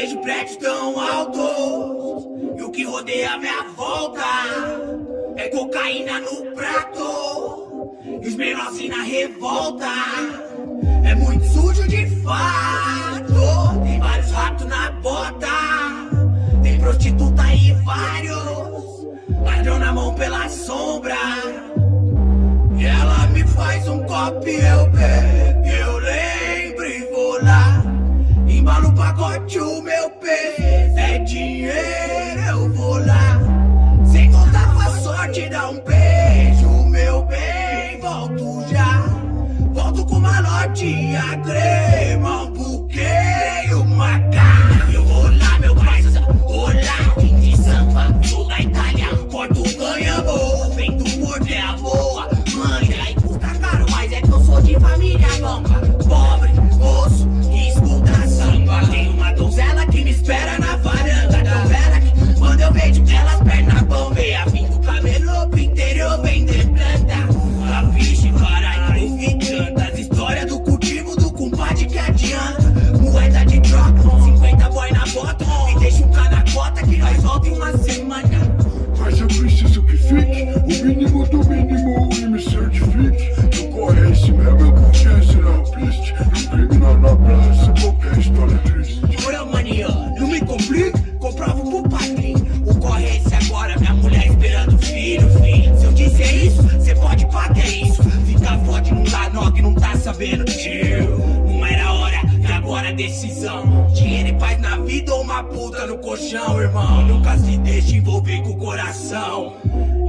vejo prédios tão altos. E o que rodeia minha volta é cocaína no prato. E os menores na revolta. É muito sujo de fato. Tem vários ratos na bota. Tem prostituta e vários. Ladrão na mão pela sombra. E ela me faz um copo e eu bebo. Eu lembro e vou lá. Pacote, o meu peso é dinheiro, decisão. Dinheiro e paz na vida ou uma puta no colchão, irmão. Nunca se deixe envolver com o coração.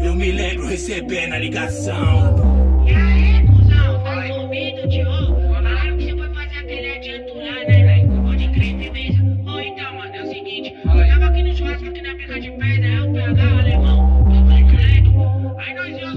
Eu me lembro recebendo a ligação. E aí, cuzão, tá envolvido, tio? Falaram que você foi fazer aquele adianto lá, né? Pode crer, firmeza. Ô, então, mano, é o seguinte. Eu tava aqui no churrasco aqui na pica de pedra, eu, PH, o alemão, credo. Aí nós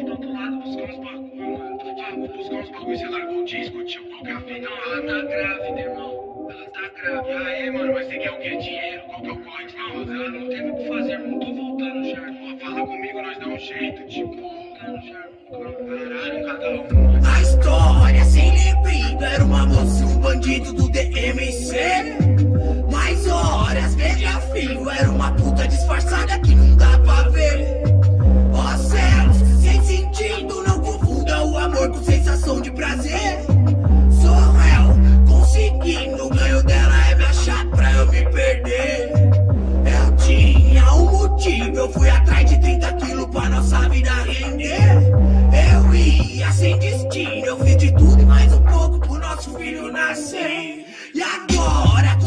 aqui do outro lado buscar uns bagulho, mano. Ah, vou buscar uns bagulho, você largou o disco, tio. Qual que é a fita? Ela tá grávida, irmão. Ela tá grávida. É, mano, mas você quer o quê? Dinheiro? Qual que é o código? Não, ela não teve o que fazer, irmão. Tô voltando já. Pô, fala comigo, nós dá um jeito, tipo. Voltando já. Caralho, cada um. A história sem lembrito era uma moça um bandido do DMC. Mais horas, meia fio, era uma puta disfarçada que não dá Eu vi de tudo e mais um pouco pro nosso filho nascer. E agora?